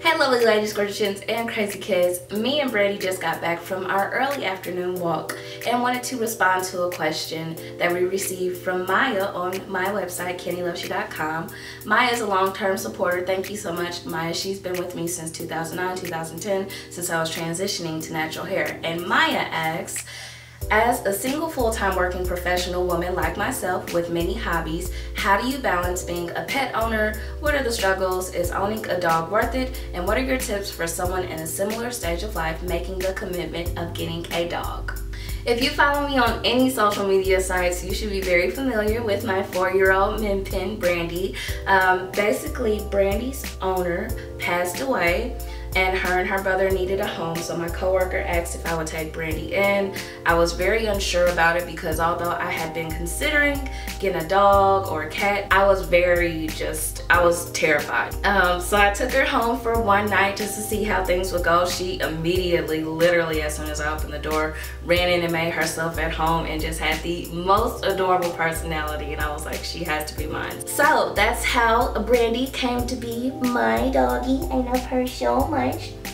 Hey lovely ladies, gorgeous and crazy kids. Me and Brandy just got back from our early afternoon walk and wanted to respond to a question that we received from Maya on my website, KandeeLovesYa.com. Maya is a long-term supporter. Thank you so much, Maya. She's been with me since 2009, 2010, since I was transitioning to natural hair. And Maya asks, as a single full-time working professional woman like myself with many hobbies, how do you balance being a pet owner? What are the struggles? Is owning a dog worth it? And what are your tips for someone in a similar stage of life making the commitment of getting a dog? If you follow me on any social media sites, you should be very familiar with my four-year-old min pin, Brandy. Um, basically, Brandy's owner passed away and her and her brother needed a home so my coworker asked if I would take Brandy in. I was very unsure about it because although I had been considering getting a dog or a cat, I was very just, I was terrified. Um, so I took her home for one night just to see how things would go. She immediately, literally as soon as I opened the door, ran in and made herself at home and just had the most adorable personality and I was like, she has to be mine. So that's how Brandy came to be my doggy. I love her so much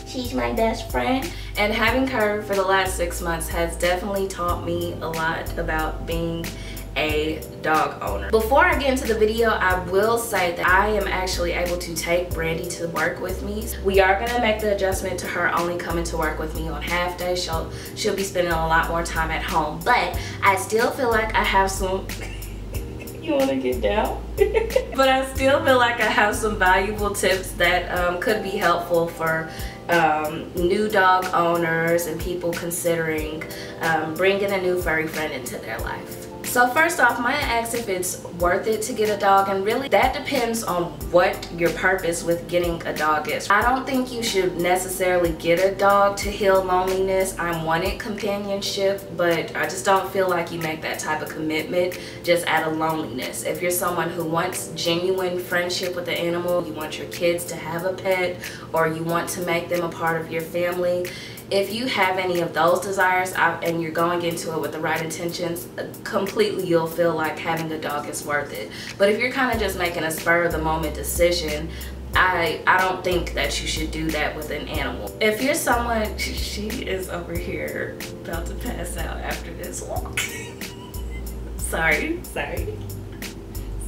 She's my best friend. And having her for the last six months has definitely taught me a lot about being a dog owner. Before I get into the video, I will say that I am actually able to take Brandy to work with me. We are gonna make the adjustment to her only coming to work with me on half days. She'll, she'll be spending a lot more time at home, but I still feel like I have some you want to get down? but I still feel like I have some valuable tips that um, could be helpful for um, new dog owners and people considering um, bringing a new furry friend into their life. So first off, Maya asks if it's worth it to get a dog and really that depends on what your purpose with getting a dog is. I don't think you should necessarily get a dog to heal loneliness. I wanted companionship, but I just don't feel like you make that type of commitment just out of loneliness. If you're someone who wants genuine friendship with the animal, you want your kids to have a pet, or you want to make them a part of your family, if you have any of those desires and you're going into it with the right intentions completely you'll feel like having a dog is worth it but if you're kind of just making a spur of the moment decision I, I don't think that you should do that with an animal. If you're someone, she is over here about to pass out after this walk. sorry, sorry,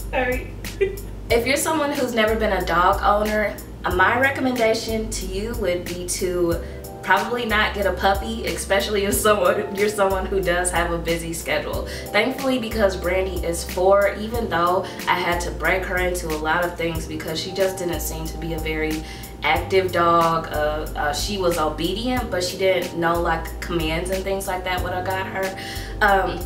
sorry. if you're someone who's never been a dog owner, my recommendation to you would be to probably not get a puppy, especially if someone you're someone who does have a busy schedule. Thankfully, because Brandy is four, even though I had to break her into a lot of things because she just didn't seem to be a very active dog. Uh, uh, she was obedient, but she didn't know like commands and things like that when I got her. Um,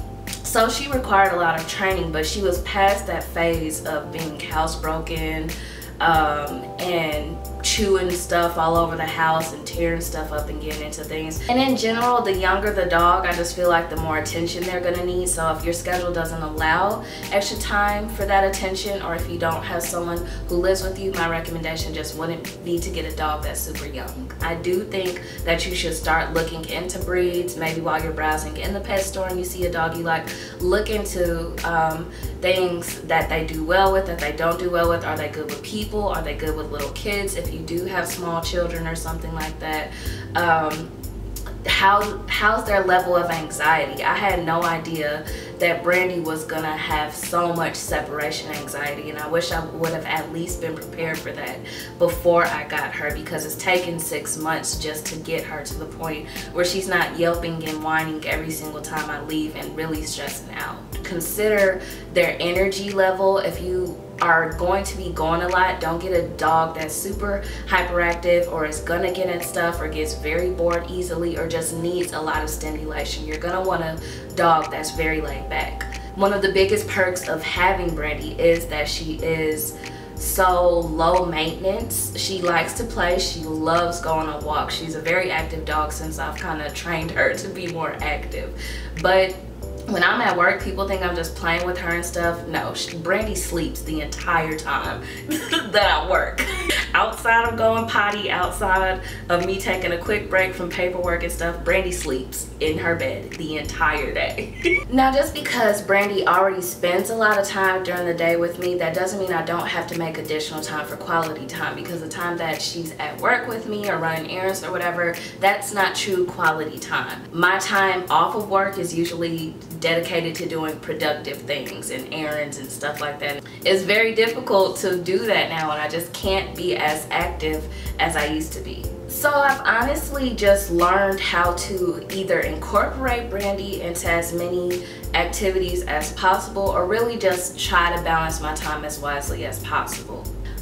so she required a lot of training, but she was past that phase of being housebroken um, and chewing stuff all over the house and tearing stuff up and getting into things. And in general, the younger the dog, I just feel like the more attention they're gonna need. So if your schedule doesn't allow extra time for that attention or if you don't have someone who lives with you, my recommendation just wouldn't be to get a dog that's super young. I do think that you should start looking into breeds, maybe while you're browsing in the pet store and you see a dog you like, look into um, things that they do well with, that they don't do well with. Are they good with people? Are they good with little kids? If you do have small children or something like that, um, how how's their level of anxiety? I had no idea that Brandy was gonna have so much separation anxiety and I wish I would have at least been prepared for that before I got her because it's taken six months just to get her to the point where she's not yelping and whining every single time I leave and really stressing out. Consider their energy level if you are going to be going a lot don't get a dog that's super hyperactive or is gonna get in stuff or gets very bored easily or just needs a lot of stimulation you're gonna want a dog that's very laid back one of the biggest perks of having Brandy is that she is so low maintenance. She likes to play. She loves going on walks. She's a very active dog since I've kind of trained her to be more active. But when I'm at work, people think I'm just playing with her and stuff. No, Brandy sleeps the entire time that I work. outside of going potty, outside of me taking a quick break from paperwork and stuff, Brandy sleeps in her bed the entire day. now, just because Brandy already spends a lot of time during the day with me, that doesn't mean I don't have to make additional time for quality time because the time that she's at work with me or running errands or whatever, that's not true quality time. My time off of work is usually dedicated to doing productive things and errands and stuff like that. It's very difficult to do that now and I just can't be as active as I used to be. So I've honestly just learned how to either incorporate Brandy into as many activities as possible or really just try to balance my time as wisely as possible.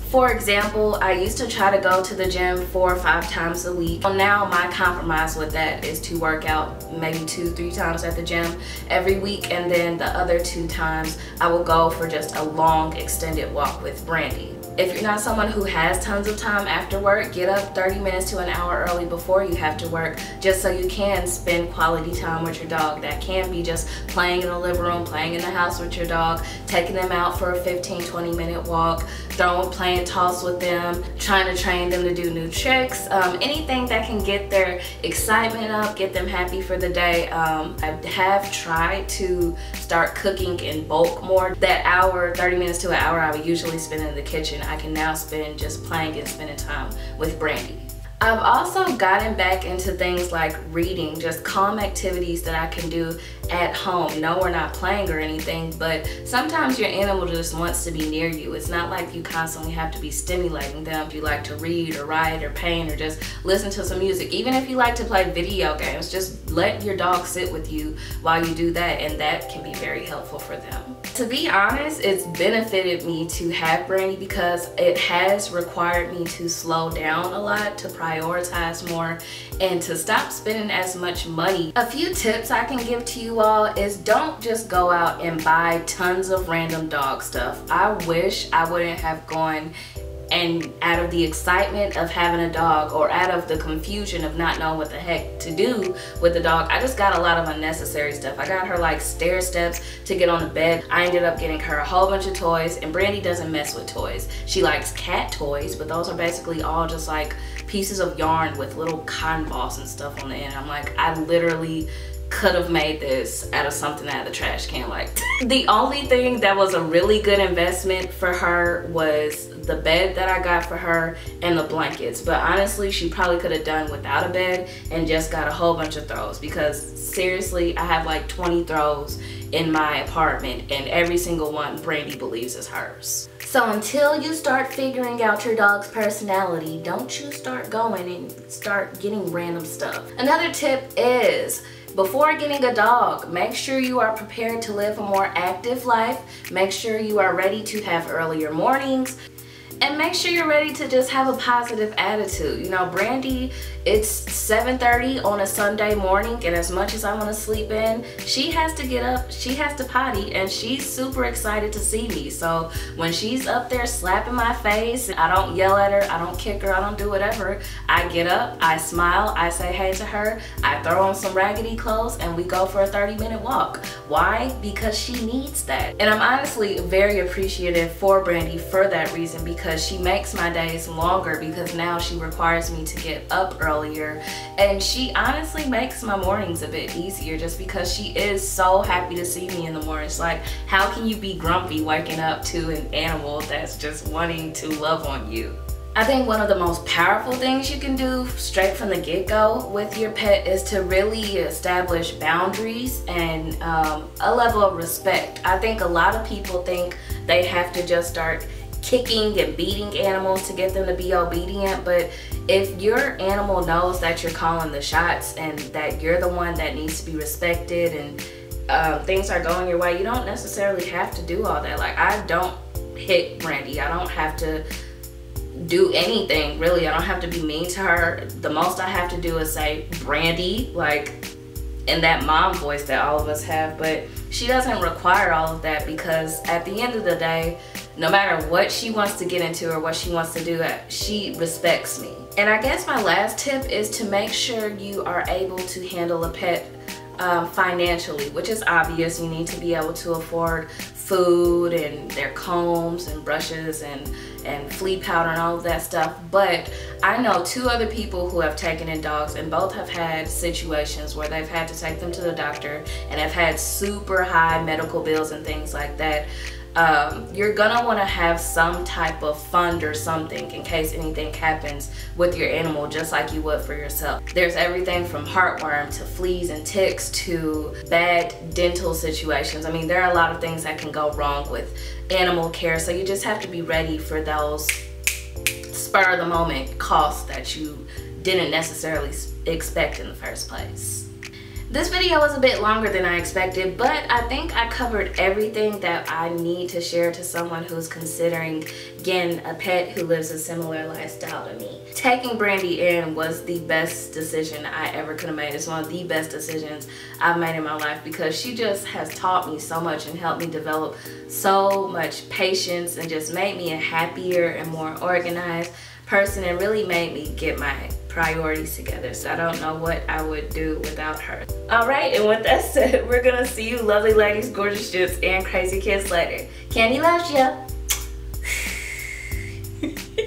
For example, I used to try to go to the gym four or five times a week. Well, now my compromise with that is to work out maybe two, three times at the gym every week and then the other two times I will go for just a long extended walk with Brandy. If you're not someone who has tons of time after work, get up 30 minutes to an hour early before you have to work just so you can spend quality time with your dog. That can be just playing in the living room, playing in the house with your dog, taking them out for a 15, 20 minute walk, throwing, playing toss with them, trying to train them to do new tricks, um, anything that can get their excitement up, get them happy for the day. Um, I have tried to start cooking in bulk more. That hour, 30 minutes to an hour I would usually spend in the kitchen, I can now spend just playing and spending time with Brandy. I've also gotten back into things like reading, just calm activities that I can do at home. No, we're not playing or anything, but sometimes your animal just wants to be near you. It's not like you constantly have to be stimulating them. If you like to read or write or paint or just listen to some music, even if you like to play video games, just let your dog sit with you while you do that and that can be very helpful for them. To be honest, it's benefited me to have Brandy because it has required me to slow down a lot, to prioritize more, and to stop spending as much money. A few tips I can give to you all is don't just go out and buy tons of random dog stuff. I wish I wouldn't have gone and out of the excitement of having a dog or out of the confusion of not knowing what the heck to do with the dog i just got a lot of unnecessary stuff. I got her like stair steps to get on the bed. I ended up getting her a whole bunch of toys and brandy doesn't mess with toys. She likes cat toys but those are basically all just like pieces of yarn with little cotton balls and stuff on the end. I'm like i literally could have made this out of something out of the trash can like the only thing that was a really good investment for her was the bed that I got for her and the blankets but honestly she probably could have done without a bed and just got a whole bunch of throws because seriously I have like 20 throws in my apartment and every single one Brandy believes is hers. So until you start figuring out your dog's personality, don't you start going and start getting random stuff. Another tip is before getting a dog, make sure you are prepared to live a more active life. Make sure you are ready to have earlier mornings and make sure you're ready to just have a positive attitude. You know, Brandy, it's 7.30 on a Sunday morning and as much as I want to sleep in, she has to get up, she has to potty and she's super excited to see me. So when she's up there slapping my face, I don't yell at her, I don't kick her, I don't do whatever. I get up, I smile, I say hey to her, I throw on some raggedy clothes and we go for a 30 minute walk. Why? Because she needs that. And I'm honestly very appreciative for Brandy for that reason because because she makes my days longer because now she requires me to get up earlier. And she honestly makes my mornings a bit easier just because she is so happy to see me in the mornings. Like how can you be grumpy waking up to an animal that's just wanting to love on you? I think one of the most powerful things you can do straight from the get-go with your pet is to really establish boundaries and um, a level of respect. I think a lot of people think they have to just start kicking and beating animals to get them to be obedient but if your animal knows that you're calling the shots and that you're the one that needs to be respected and um, things are going your way you don't necessarily have to do all that. Like I don't hit Brandy I don't have to do anything really. I don't have to be mean to her. The most I have to do is say Brandy like in that mom voice that all of us have. But she doesn't require all of that because at the end of the day no matter what she wants to get into or what she wants to do, she respects me. And I guess my last tip is to make sure you are able to handle a pet um, financially, which is obvious. You need to be able to afford food and their combs and brushes and and flea powder and all of that stuff but I know two other people who have taken in dogs and both have had situations where they've had to take them to the doctor and have had super high medical bills and things like that um, you're gonna want to have some type of fund or something in case anything happens with your animal just like you would for yourself. There's everything from heartworm to fleas and ticks to bad dental situations. I mean there are a lot of things that can go wrong with animal care so you just have to be ready for those spur of the moment costs that you didn't necessarily expect in the first place this video was a bit longer than I expected, but I think I covered everything that I need to share to someone who's considering getting a pet who lives a similar lifestyle to me. Taking Brandy in was the best decision I ever could have made. It's one of the best decisions I've made in my life because she just has taught me so much and helped me develop so much patience and just made me a happier and more organized person and really made me get my priorities together. So I don't know what I would do without her. All right, and with that said, we're gonna see you lovely ladies, gorgeous jits, and crazy kids later. Kandee loves you.